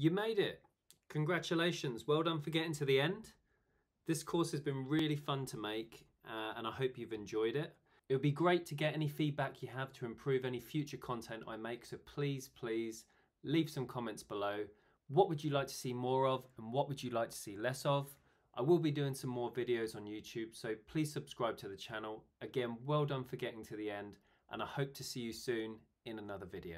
You made it. Congratulations. Well done for getting to the end. This course has been really fun to make uh, and I hope you've enjoyed it. It would be great to get any feedback you have to improve any future content I make, so please, please leave some comments below. What would you like to see more of and what would you like to see less of? I will be doing some more videos on YouTube, so please subscribe to the channel. Again, well done for getting to the end and I hope to see you soon in another video.